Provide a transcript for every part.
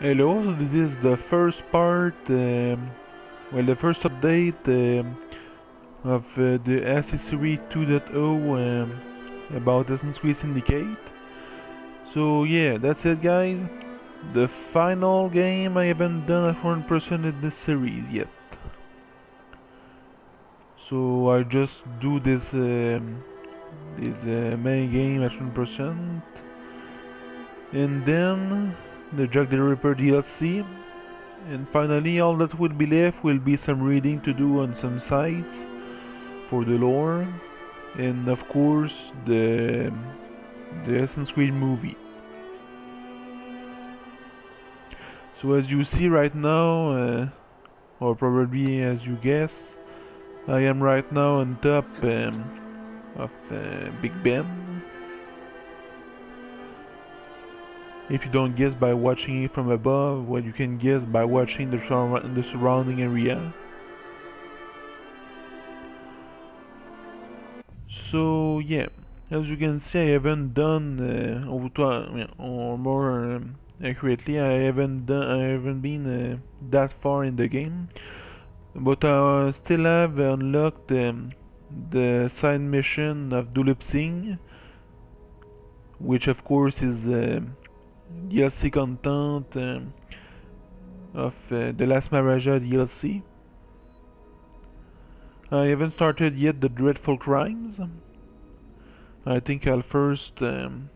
Hello, this is the first part, um, well, the first update um, of uh, the Accessory 2.0 um, about Assassin's Creed Syndicate. So yeah, that's it guys. The final game I haven't done at 100% in this series yet. So I just do this um, this uh, main game at 100% and then the Jack the Ripper DLC and finally all that will be left will be some reading to do on some sites for the lore and of course the the Assassin's Creed movie. So as you see right now, uh, or probably as you guess, I am right now on top um, of uh, Big Ben. If you don't guess by watching it from above, well you can guess by watching the, sur the surrounding area. So yeah, as you can see I haven't done, uh, or more um, accurately, I haven't done, I haven't been uh, that far in the game, but I still have unlocked um, the side mission of Duleep Singh, which of course is uh, DLC content um, of uh, the Last Maharaja DLC. I haven't started yet the Dreadful Crimes. I think I'll first um,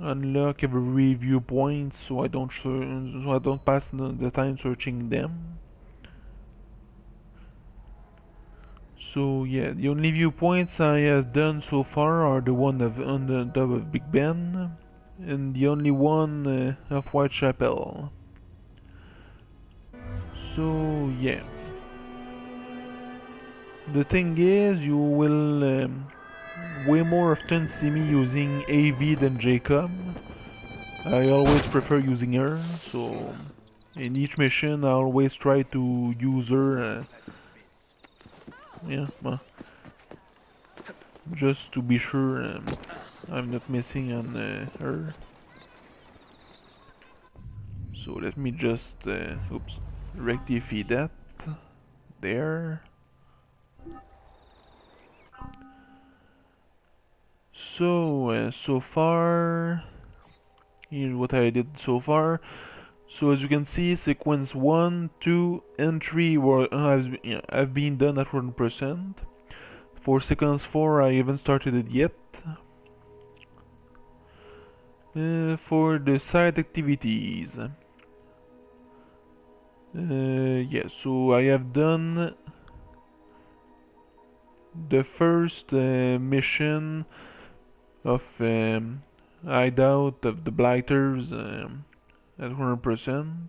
unlock every review point so I don't so I don't pass the, time searching them. So yeah, the only viewpoints I have done so far are the one of on the top of Big Ben and the only one uh, of Whitechapel. So yeah. The thing is, you will um, way more often see me using Evie than Jacob. I always prefer using her, so in each mission I always try to use her. Uh, yeah, well, just to be sure um, I'm not missing on uh, her. So let me just, uh, oops, rectify that. There. So, uh, so far, here's what I did so far. So as you can see, sequence 1, 2, and 3 were, have, have been done at 100%. For sequence 4, I haven't started it yet. Uh, for the side activities. Uh, yeah, so I have done the first uh, mission of um, hideout of the blighters um, at 100%.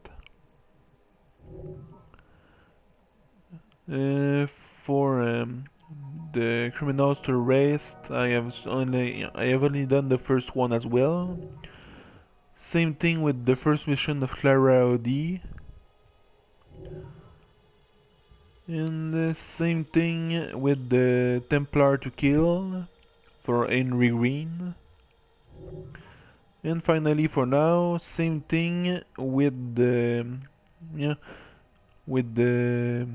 Uh, for um, the criminals to arrest, I have only I have only done the first one as well. Same thing with the first mission of Clara O'Dea. And the same thing with the Templar to kill for Henry Green. And finally for now, same thing with the yeah with the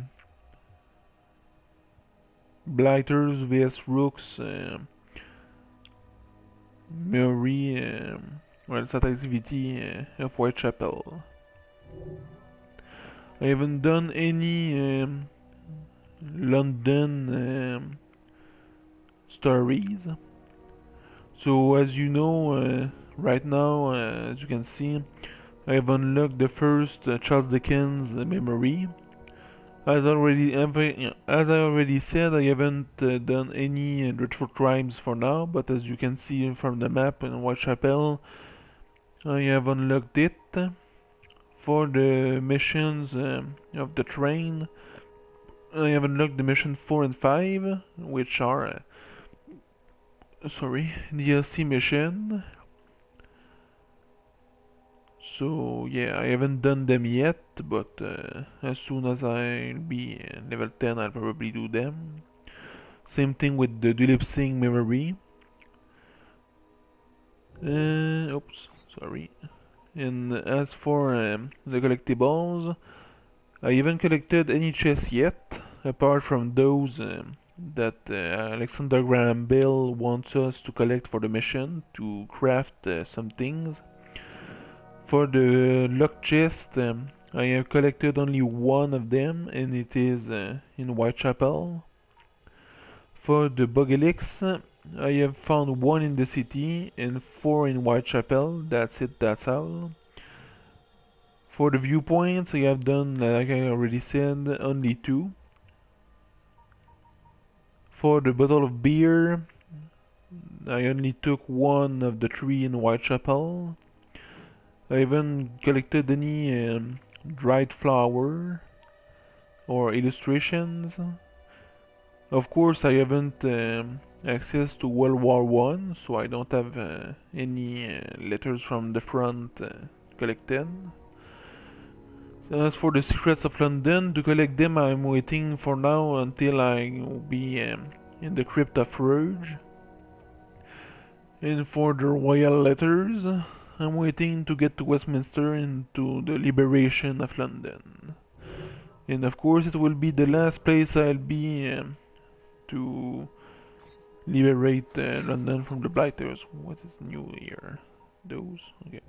Blighters vs Rooks uh, Murray uh, well that activity uh, of Whitechapel. I haven't done any um, London um, stories. So as you know, right now, as you can see, I have unlocked the first Charles Dickens memory. As already, as I already said, I haven't uh, done any uh, dreadful crimes for now, but as you can see from the map in Whitechapel, I have unlocked it for the missions um, of the train. I have unlocked the mission 4 and 5, which are, uh, sorry, DLC mission, so yeah, I haven't done them yet, but uh, as soon as I'll be level 10, I'll probably do them. Same thing with the Duleep Singh memory. Uh, oops, sorry. And as for um, the collectibles, I haven't collected any chests yet, apart from those um, that uh, Alexander Graham Bell wants us to collect for the mission to craft uh, some things. For the luck chest, um, I have collected only one of them and it is uh, in Whitechapel. For the Bug-Elix, I have found one in the city and four in Whitechapel, that's it, that's all. For the viewpoints, I have done, like I already said, only two. For the bottle of beer, I only took one of the three in Whitechapel. I haven't collected any um, dried flower or illustrations. Of course, I haven't um, access to World War One, so I don't have uh, any uh, letters from the front uh, collected. As for the secrets of London, to collect them I'm waiting for now until I will be um, in the crypt of Rouge. And for the royal letters, I'm waiting to get to Westminster and to the liberation of London. And of course it will be the last place I'll be um, to liberate uh, London from the Blighters. What is new here? Those? Okay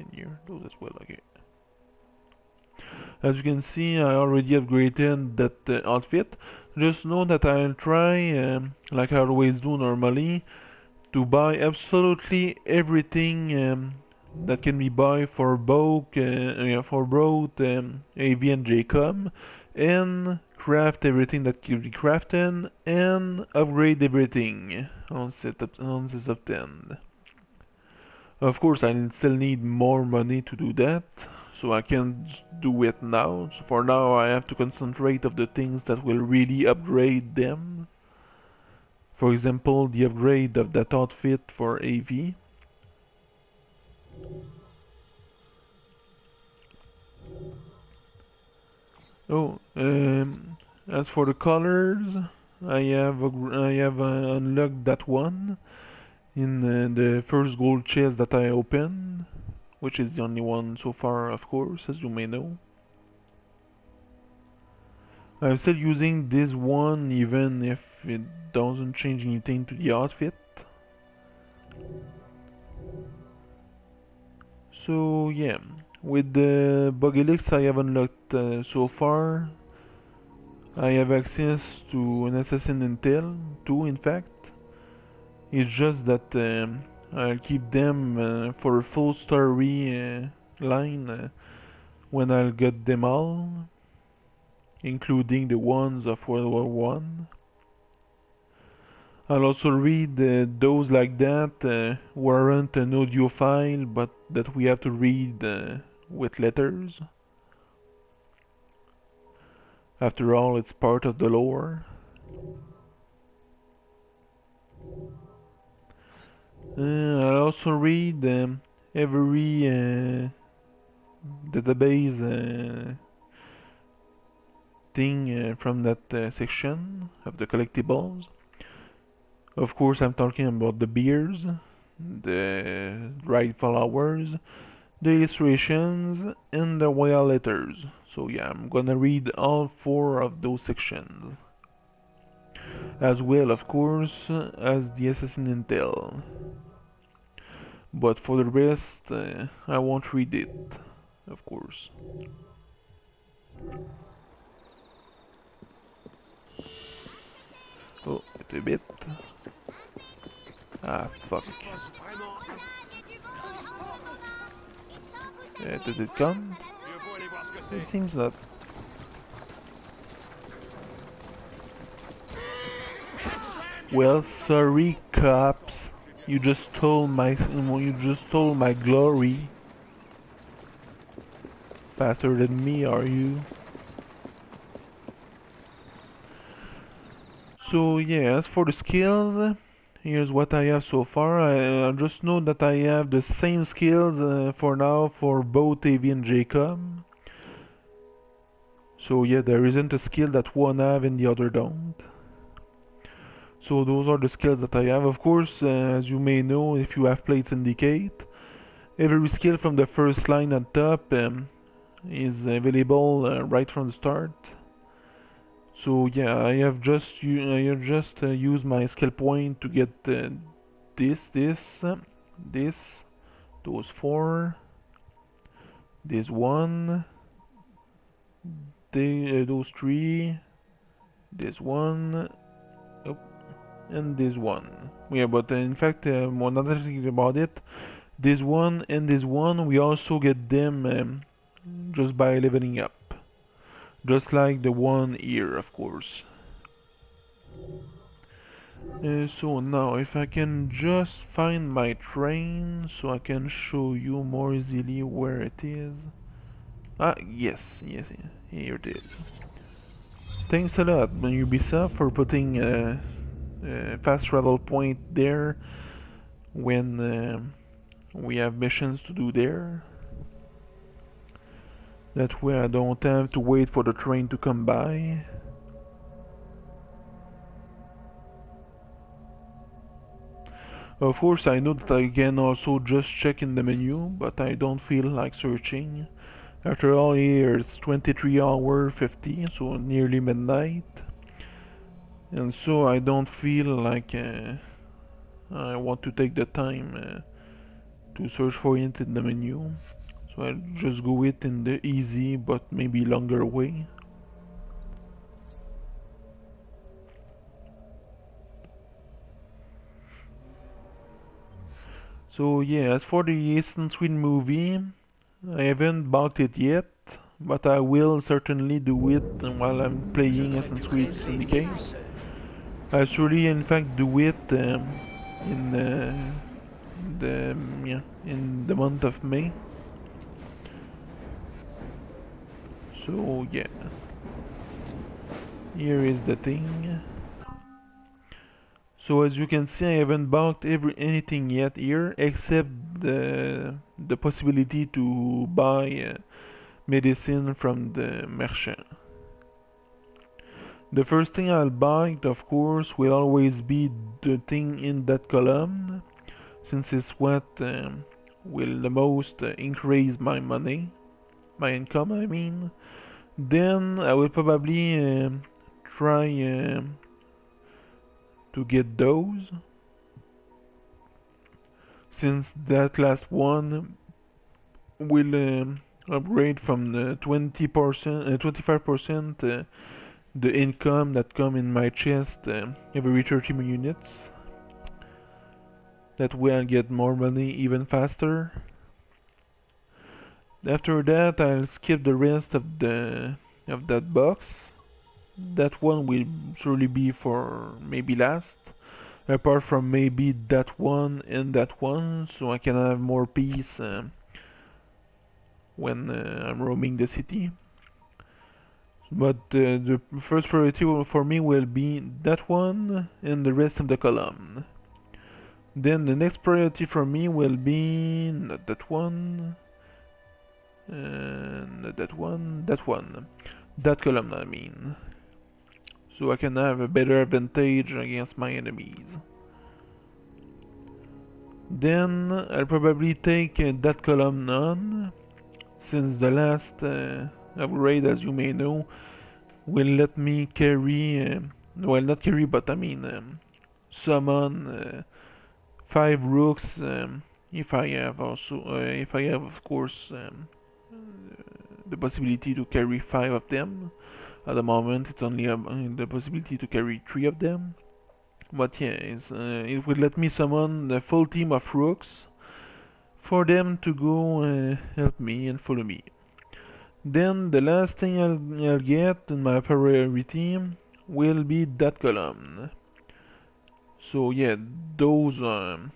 in here, those as well, okay. As you can see, I already upgraded that uh, outfit. Just know that I'll try, um, like I always do normally, to buy absolutely everything um, that can be buy for both, uh, for both um, Evie and JCOM, and craft everything that can be crafted, and upgrade everything on setup on setup 10. Of course, I still need more money to do that, so I can't do it now. So for now, I have to concentrate of the things that will really upgrade them. For example, the upgrade of that outfit for Evie. Oh, um, as for the colors, I have I have unlocked that one in uh, the first gold chest that I opened, which is the only one so far, of course, as you may know. I'm still using this one even if it doesn't change anything to the outfit. So yeah, with the Bug-Elix I have unlocked uh, so far, I have access to an Assassin Intel, two in fact. It's just that um, I'll keep them uh, for a full story uh, line uh, when I'll get them all, including the ones of World War One. I'll also read uh, those like that uh, aren't an audio file but that we have to read uh, with letters. After all, it's part of the lore. Uh, I also read um, every uh, database thing uh, from that uh, section of the collectibles. Of course, I'm talking about the beers, the dried flowers, the illustrations, and the royal letters. So yeah, I'm gonna read all four of those sections. As well, of course, as the Assassin Intel but for the rest uh, I won't read it of course oh a bit ah fuck uh, does it come? It seems that Well, sorry, cops. You just stole my you just stole my glory. Faster than me, are you? So yeah, as for the skills, here's what I have so far. I, I just know that I have the same skills uh, for now for both Evie and Jacob. So yeah, there isn't a skill that one have and the other don't. So those are the skills that I have. Of course, uh, as you may know, if you have played Syndicate, every skill from the first line at top um, is available uh, right from the start. So yeah, I have just I have just uh, used my skill point to get uh, this, this, this, those four, this one, uh, those three, this one, oh, and this one. Yeah, but uh, in fact, uh, another thing about it, this one and this one, we also get them um, just by leveling up. Just like the one here, of course. Uh, so now, if I can just find my train, so I can show you more easily where it is. Ah, yes, yes, here it is. Thanks a lot, Ubisoft, for putting a, a fast travel point there when uh, we have missions to do there. That way I don't have to wait for the train to come by. Of course I know that I can also just check in the menu, but I don't feel like searching. After all here it's 23 hour 50, so nearly midnight. And so I don't feel like uh, I want to take the time uh, to search for it in the menu. Just go it in the easy but maybe longer way. So yeah, as for the Assassin's Creed movie, I haven't bought it yet, but I will certainly do it while I'm playing Assassin's Creed Syndicate. I surely in fact do it um, in uh, the yeah, in the month of May. So yeah, here is the thing. So as you can see, I haven't bought every anything yet here, except the the possibility to buy uh, medicine from the merchant. The first thing I'll buy, of course, will always be the thing in that column, since it's what um, will the most uh, increase my money, my income, I mean. Then I will probably uh, try uh, to get those. Since that last one will um, upgrade from the 20% uh, 25% uh, the income that come in my chest uh, every 30 minutes. That way I'll get more money even faster after that, I'll skip the rest of the of that box. That one will surely be for maybe last. Apart from maybe that one and that one, so I can have more peace uh, when uh, I'm roaming the city. But uh, the first priority for me will be that one and the rest of the column. Then the next priority for me will be not that one, and that one, that one, that column I mean. So I can have a better advantage against my enemies. Then I'll probably take uh, that column on, since the last uh, upgrade, as you may know, will let me carry, uh, well not carry, but I mean um, summon uh, five rooks um, if I have also, uh, if I have of course um, the possibility to carry five of them. At the moment, it's only uh, the possibility to carry three of them. But yeah, uh, it will let me summon the full team of rooks for them to go uh, help me and follow me. Then the last thing I'll, I'll get in my priority team will be that column. So yeah, those um,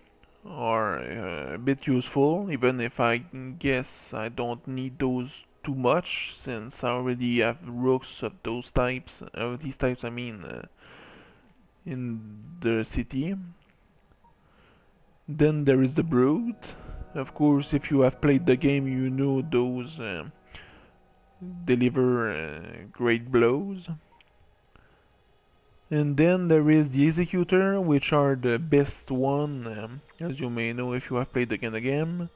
are uh, a bit useful, even if I guess I don't need those too much, since I already have rooks of those types, of these types I mean, uh, in the city. Then there is the Brood. Of course, if you have played the game, you know those uh, deliver uh, great blows. And then there is the Executor, which are the best one, um, as you may know if you have played the game.